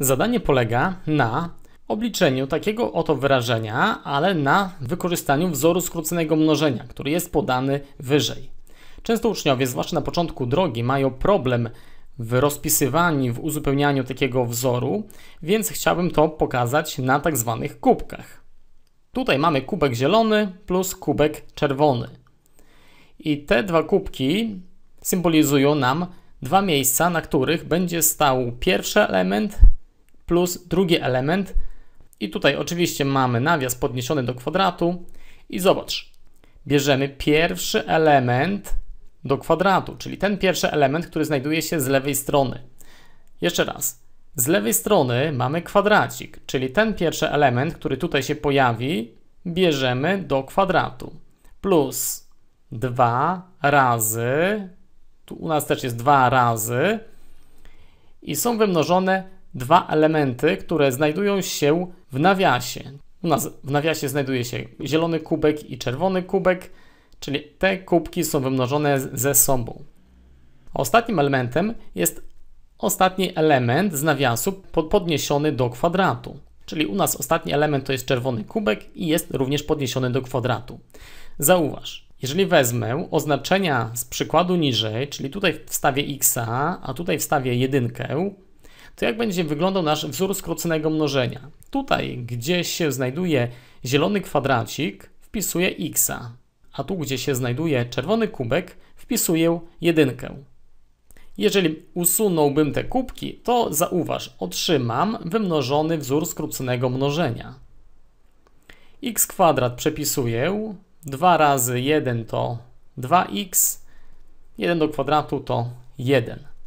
Zadanie polega na obliczeniu takiego oto wyrażenia, ale na wykorzystaniu wzoru skróconego mnożenia, który jest podany wyżej. Często uczniowie, zwłaszcza na początku drogi, mają problem w rozpisywaniu, w uzupełnianiu takiego wzoru, więc chciałbym to pokazać na tak zwanych kubkach. Tutaj mamy kubek zielony plus kubek czerwony. I te dwa kubki symbolizują nam dwa miejsca, na których będzie stał pierwszy element plus drugi element. I tutaj oczywiście mamy nawias podniesiony do kwadratu. I zobacz, bierzemy pierwszy element do kwadratu, czyli ten pierwszy element, który znajduje się z lewej strony. Jeszcze raz. Z lewej strony mamy kwadracik, czyli ten pierwszy element, który tutaj się pojawi, bierzemy do kwadratu. Plus 2 razy, tu u nas też jest 2 razy, i są wymnożone dwa elementy, które znajdują się w nawiasie. U nas w nawiasie znajduje się zielony kubek i czerwony kubek, czyli te kubki są wymnożone ze sobą. Ostatnim elementem jest ostatni element z nawiasu podniesiony do kwadratu. Czyli u nas ostatni element to jest czerwony kubek i jest również podniesiony do kwadratu. Zauważ, jeżeli wezmę oznaczenia z przykładu niżej, czyli tutaj wstawię x, a tutaj wstawię jedynkę, to jak będzie wyglądał nasz wzór skróconego mnożenia? Tutaj, gdzie się znajduje zielony kwadracik, wpisuję x, a tu, gdzie się znajduje czerwony kubek, wpisuję jedynkę. Jeżeli usunąłbym te kubki, to zauważ, otrzymam wymnożony wzór skróconego mnożenia. x kwadrat przepisuję, 2 razy 1 to 2x, 1 do kwadratu to 1.